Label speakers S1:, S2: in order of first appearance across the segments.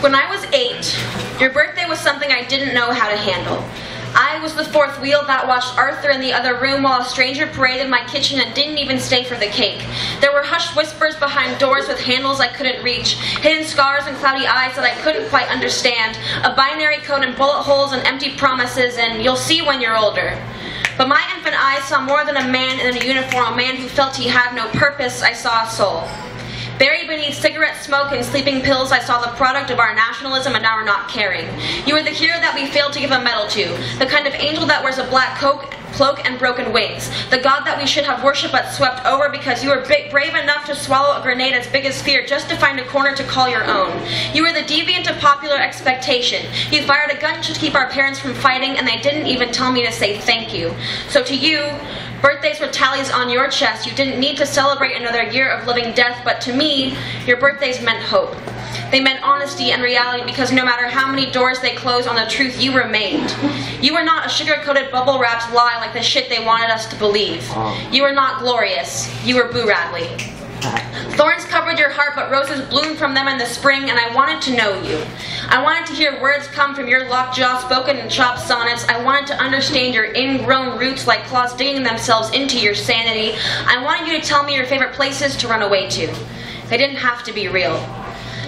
S1: When I was eight, your birthday was something I didn't know how to handle. I was the fourth wheel that watched Arthur in the other room while a stranger paraded my kitchen and didn't even stay for the cake. There were hushed whispers behind doors with handles I couldn't reach, hidden scars and cloudy eyes that I couldn't quite understand, a binary code and bullet holes and empty promises, and you'll see when you're older. But my infant eyes saw more than a man in a uniform, a man who felt he had no purpose. I saw a soul. Buried beneath cigarette smoke and sleeping pills, I saw the product of our nationalism and our not caring. You were the hero that we failed to give a medal to, the kind of angel that wears a black coat cloak and broken wings. The God that we should have worshipped but swept over because you were brave enough to swallow a grenade as big as fear just to find a corner to call your own. You were the deviant of popular expectation. You fired a gun to keep our parents from fighting and they didn't even tell me to say thank you. So to you, Birthdays were tallies on your chest. You didn't need to celebrate another year of living death, but to me, your birthdays meant hope. They meant honesty and reality because no matter how many doors they closed on the truth, you remained. You were not a sugar-coated bubble wrapped lie like the shit they wanted us to believe. Oh. You were not glorious. You were Boo Radley. Thorns covered your heart, but roses bloomed from them in the spring, and I wanted to know you. I wanted to hear words come from your lockjaw spoken in chopped sonnets. I wanted to understand your ingrown roots like claws digging themselves into your sanity. I wanted you to tell me your favorite places to run away to. They didn't have to be real.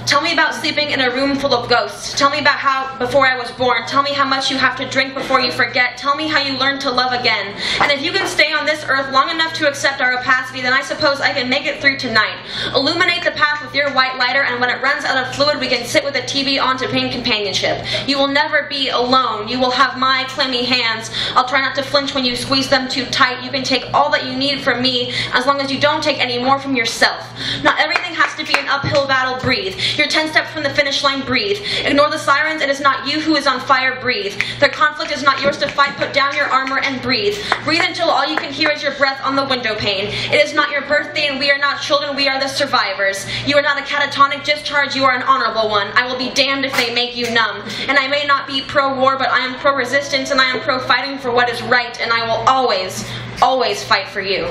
S1: Tell me about sleeping in a room full of ghosts. Tell me about how, before I was born, tell me how much you have to drink before you forget. Tell me how you learned to love again. And if you can stay on this earth long enough to accept our opacity, then I suppose I can make it through tonight. Illuminate the path with your white lighter, and when it runs out of fluid, we can sit with the TV on to pain companionship. You will never be alone. You will have my clammy hands. I'll try not to flinch when you squeeze them too tight. You can take all that you need from me, as long as you don't take any more from yourself. Not everything has to be an uphill battle. Breathe. You're 10 steps from the finish line, breathe. Ignore the sirens, it is not you who is on fire, breathe. Their conflict is not yours to fight, put down your armor and breathe. Breathe until all you can hear is your breath on the window pane. It is not your birthday and we are not children, we are the survivors. You are not a catatonic discharge, you are an honorable one. I will be damned if they make you numb. And I may not be pro-war, but I am pro-resistance and I am pro-fighting for what is right and I will always, always fight for you.